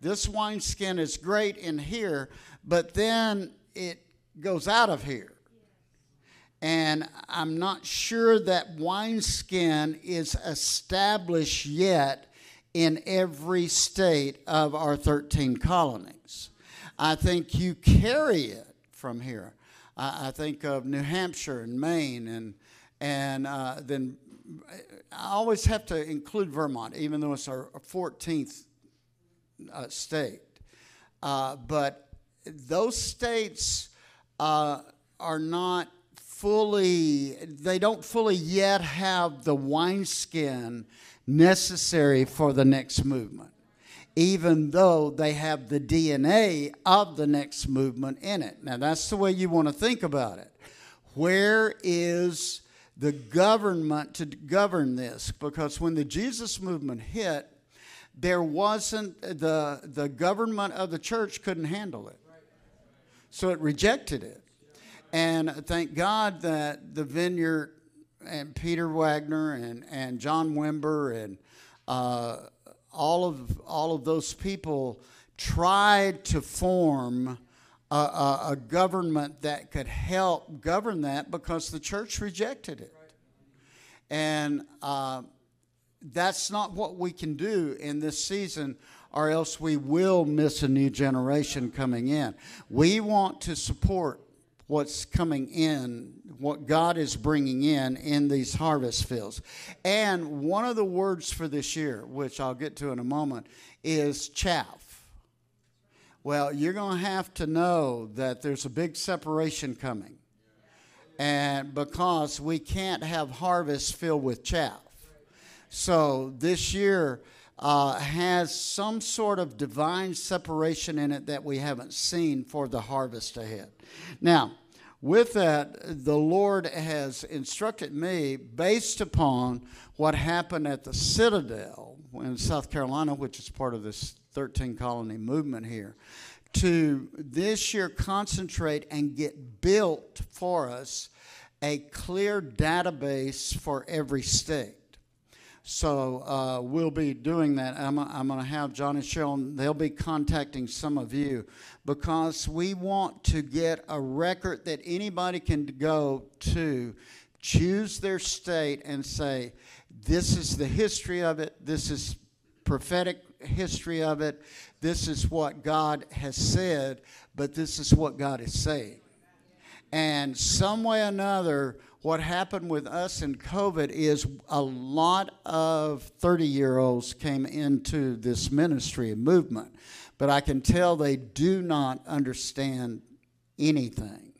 this wineskin is great in here, but then it goes out of here. And I'm not sure that wineskin is established yet in every state of our 13 colonies. I think you carry it from here. I, I think of New Hampshire and Maine, and, and uh, then I always have to include Vermont, even though it's our 14th uh, state. Uh, but those states uh, are not fully, they don't fully yet have the wineskin necessary for the next movement, even though they have the DNA of the next movement in it. Now, that's the way you want to think about it. Where is the government to govern this? Because when the Jesus movement hit, there wasn't the the government of the church couldn't handle it. So it rejected it. And thank god that the vineyard and peter wagner and, and john wimber and uh, all of all of those people tried to form a, a, a government that could help govern that because the church rejected it. And uh, that's not what we can do in this season, or else we will miss a new generation coming in. We want to support what's coming in, what God is bringing in in these harvest fields. And one of the words for this year, which I'll get to in a moment, is chaff. Well, you're going to have to know that there's a big separation coming. And because we can't have harvest filled with chaff. So this year uh, has some sort of divine separation in it that we haven't seen for the harvest ahead. Now, with that, the Lord has instructed me based upon what happened at the Citadel in South Carolina, which is part of this 13 colony movement here, to this year concentrate and get built for us a clear database for every state. So uh, we'll be doing that. I'm, I'm going to have John and Cheryl, they'll be contacting some of you because we want to get a record that anybody can go to, choose their state, and say, this is the history of it, this is prophetic history of it, this is what God has said, but this is what God is saying. And some way or another, what happened with us in COVID is a lot of 30 year olds came into this ministry and movement, but I can tell they do not understand anything.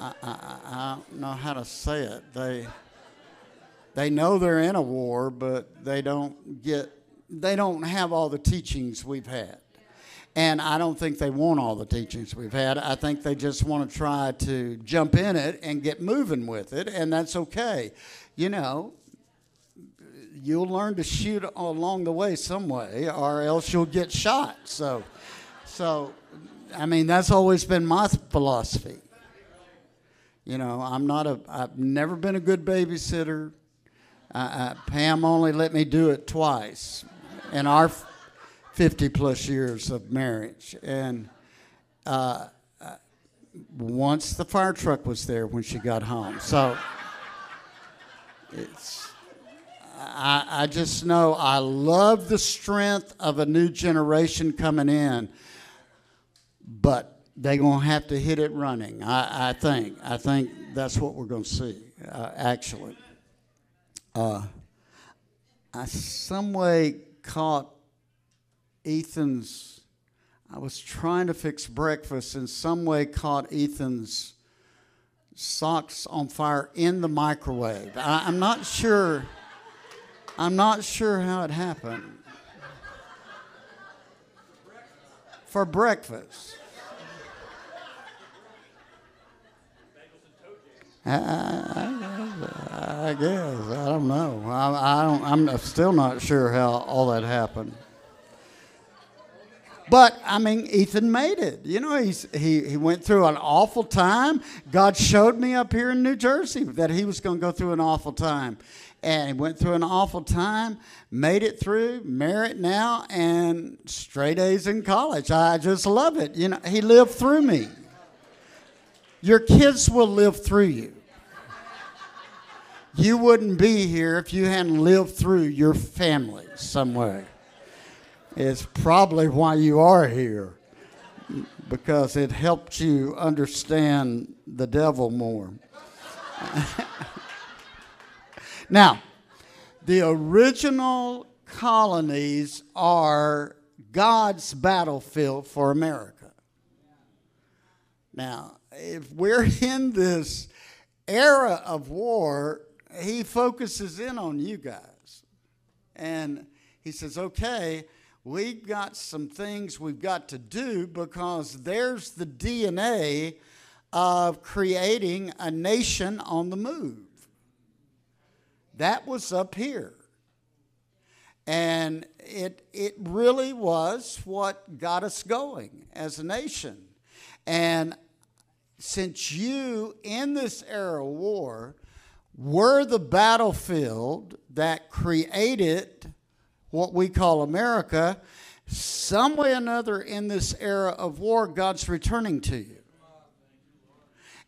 I, I, I, don't know how to say it. They, they know they're in a war, but they don't get, they don't have all the teachings we've had. And I don't think they want all the teachings we've had. I think they just want to try to jump in it and get moving with it, and that's okay. You know, you'll learn to shoot along the way some way, or else you'll get shot. So, so, I mean, that's always been my philosophy. You know, I'm not a. I've never been a good babysitter. Uh, Pam only let me do it twice, and our 50 plus years of marriage. And uh, uh, once the fire truck was there when she got home. So it's, I, I just know I love the strength of a new generation coming in, but they're going to have to hit it running, I, I think. I think that's what we're going to see, uh, actually. Uh, I some way caught Ethan's, I was trying to fix breakfast, in some way caught Ethan's socks on fire in the microwave. I, I'm not sure. I'm not sure how it happened. For breakfast. I, I, I, guess I don't know. I, I don't. I'm still not sure how all that happened. But I mean, Ethan made it. You know, he's, he, he went through an awful time. God showed me up here in New Jersey that he was going to go through an awful time. and he went through an awful time, made it through, married now, and straight A's in college. I just love it. You know, he lived through me. Your kids will live through you. You wouldn't be here if you hadn't lived through your family some way. It's probably why you are here, because it helped you understand the devil more. now, the original colonies are God's battlefield for America. Now, if we're in this era of war, he focuses in on you guys. And he says, okay, we've got some things we've got to do because there's the DNA of creating a nation on the move. That was up here. And it, it really was what got us going as a nation. And since you, in this era of war, were the battlefield that created what we call America, some way or another in this era of war, God's returning to you.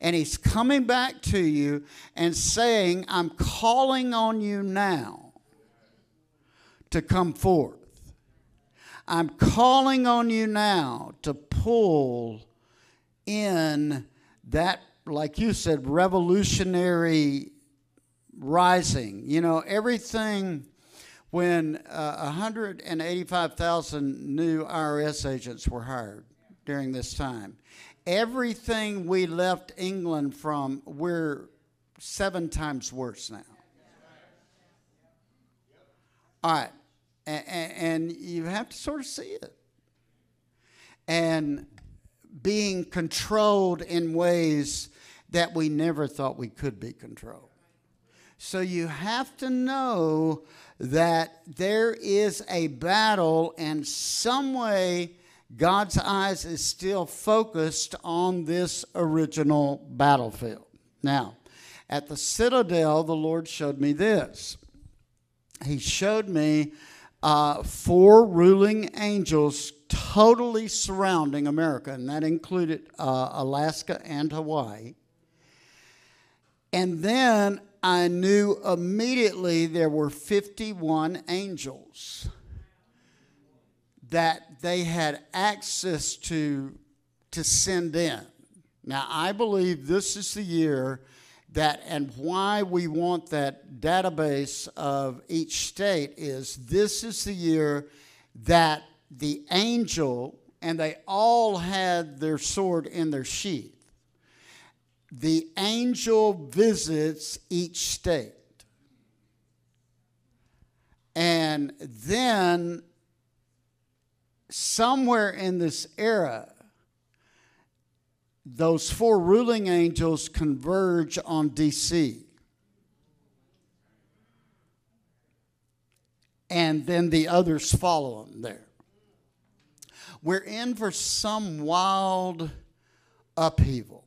And He's coming back to you and saying, I'm calling on you now to come forth. I'm calling on you now to pull in that, like you said, revolutionary rising. You know, everything when uh, 185,000 new IRS agents were hired during this time. Everything we left England from, we're seven times worse now. All right. And, and you have to sort of see it. And being controlled in ways that we never thought we could be controlled. So you have to know that there is a battle, and some way God's eyes is still focused on this original battlefield. Now, at the citadel, the Lord showed me this. He showed me uh, four ruling angels totally surrounding America, and that included uh, Alaska and Hawaii. And then I knew immediately there were 51 angels that they had access to to send in. Now, I believe this is the year that, and why we want that database of each state is this is the year that the angel, and they all had their sword in their sheath the angel visits each state. And then, somewhere in this era, those four ruling angels converge on DC. And then the others follow them there. We're in for some wild upheaval.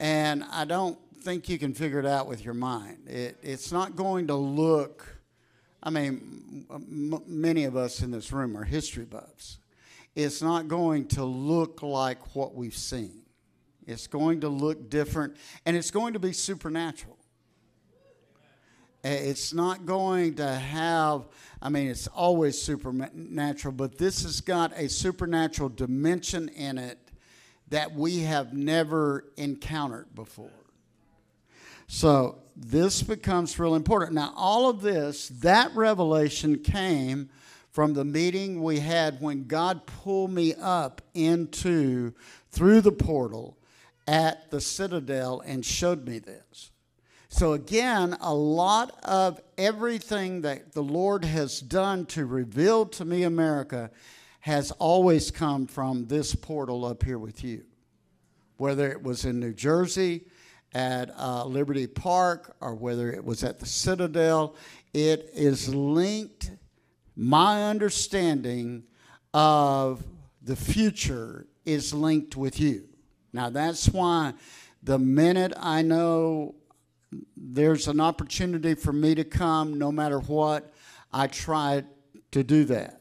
And I don't think you can figure it out with your mind. It, it's not going to look, I mean, m- many of us in this room are history buffs. It's not going to look like what we've seen. It's going to look different, and it's going to be supernatural. Eh, it's not going to have, I mean, it's always supernatural, but this has got a supernatural dimension in it that we have never encountered before. So this becomes real important. Now, all of this, that revelation came from the meeting we had when God pulled me up into, through the portal at the Citadel and showed me this. So, again, a lot of everything that the Lord has done to reveal to me America has always come from this portal up here with you. Whether it was in New Jersey at uh, Liberty Park or whether it was at the Citadel, it is linked, my understanding of the future is linked with you. Now, that's why the minute I know there's an opportunity for me to come no matter what, I try to do that.